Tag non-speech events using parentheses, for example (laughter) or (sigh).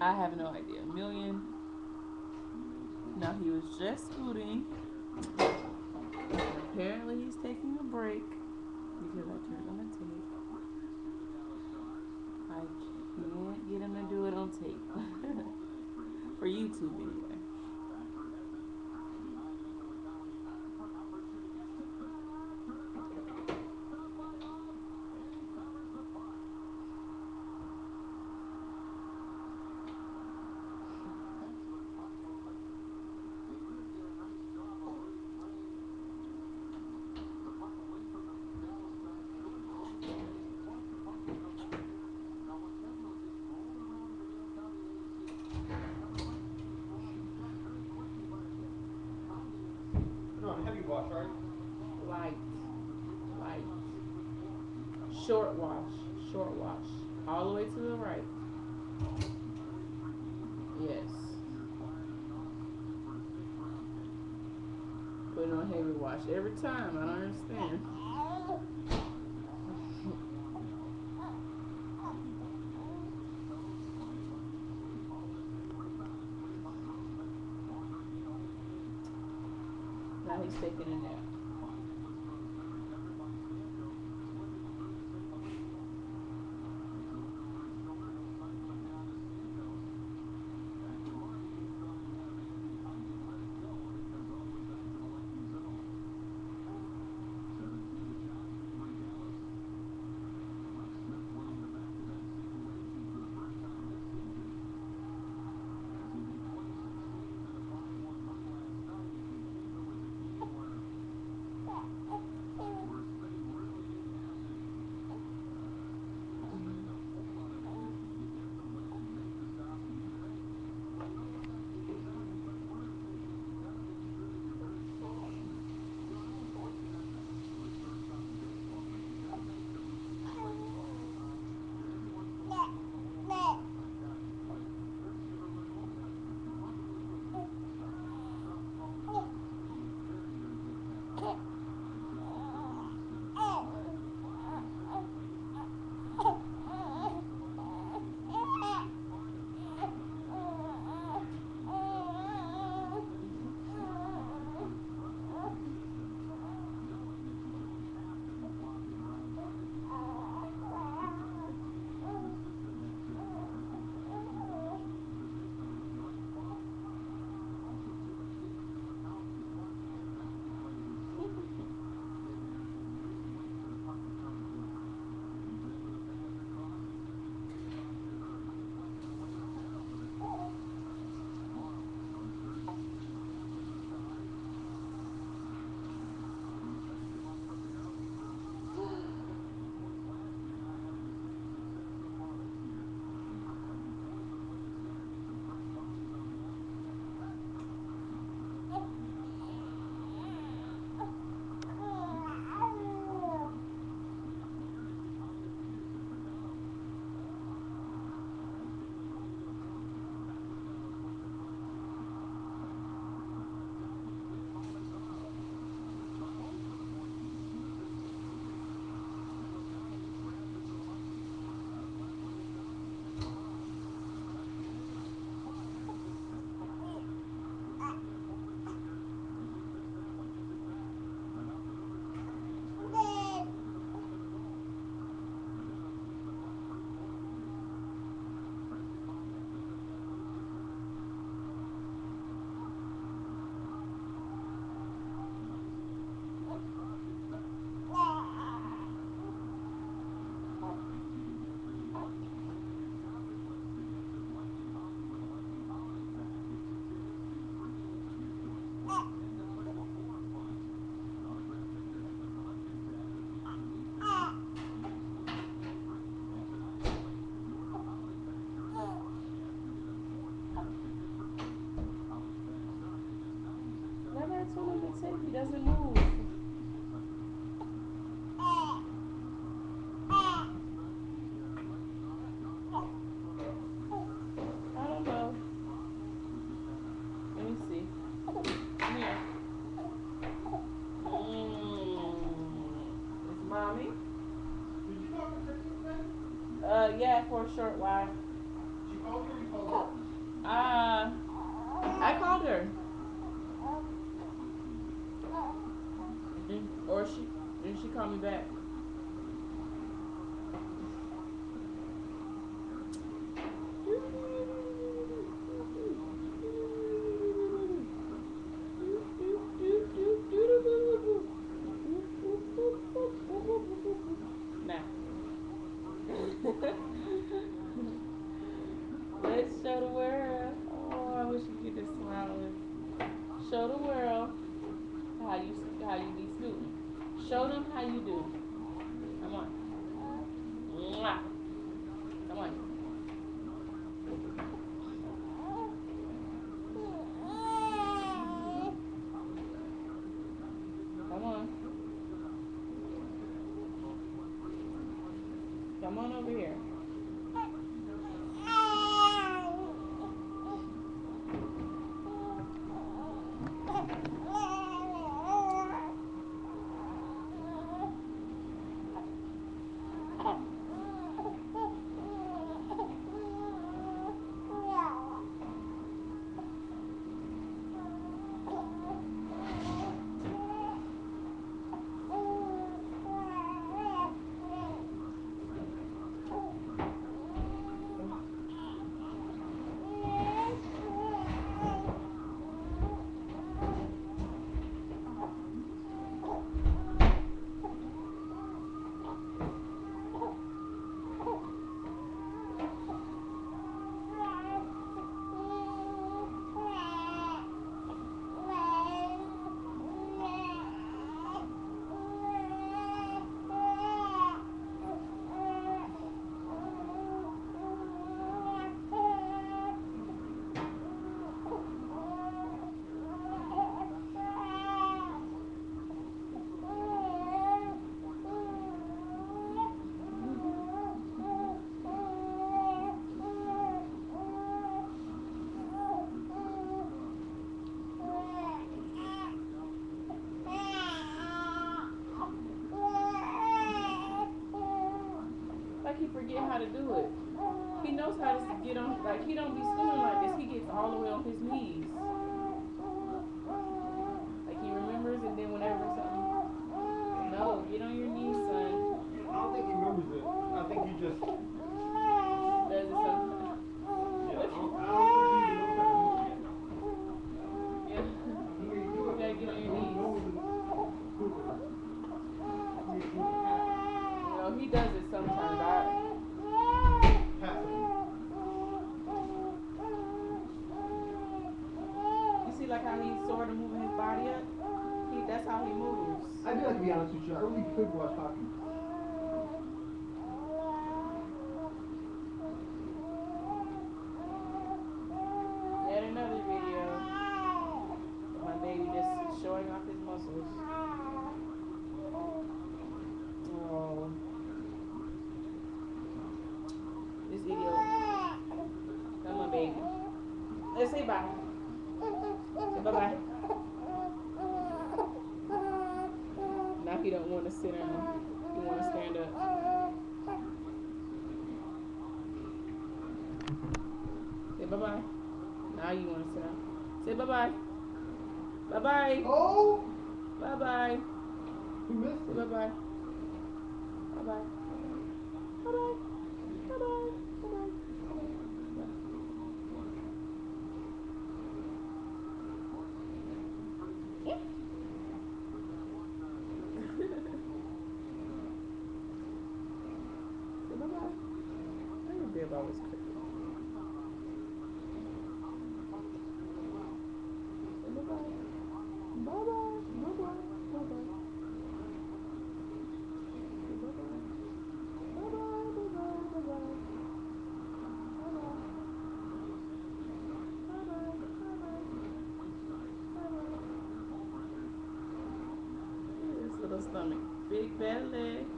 I have no idea. Million. Now he was just scooting. Apparently he's taking a break because I turned on the tape. I can't get him to do it on tape. (laughs) For YouTube anyway. Light. Light. Short wash. Short wash. All the way to the right. Yes. Putting on heavy wash every time. I don't understand. He's taking a doesn't move. I don't know. Let me see. Come here. Mm. It's mommy. Did you talk to Christine? Uh, yeah, for a short while. Back. Show them how you do. Come on. Mwah. Come on. Come on. Come on over here. Forget how to do it. He knows how to get on. Like he don't be scooting like this. He gets all the way on his knees. Like he remembers, and then whenever something. No, get on your knees, son. I don't think he remembers it. I think he just, Does it something? I don't, I don't think he knows how to move yet. Yeah. He may do You it. gotta get on your Don't knees. know the- He may do it You know, he does it sometimes. I, passively. you see, like how he's sort of moving his body up. He, that's how he moves. I do like to be honest with you. I really could watch hockey. Yet another video. of My baby just showing off his muscles. Oh. This video. Come on, baby. Let's say bye. Say bye bye. Now he don't want to sit down. He want to stand up. Say bye bye. Now you want to sit down. Say bye bye. Bye bye. Oh! Bye bye. He missed it. bye. Bye bye. Bye bye. Bye bye. Bye bye. Say bye bye. I didn't be about was quick. Say bye bye. Bye bye. Bye bye. Bye bye. Say bye bye. Bye bye. Bye bye. Bye bye. Bye bye. Bye bye. Bye bye. Bye bye. Look at his little stomach. Big belly.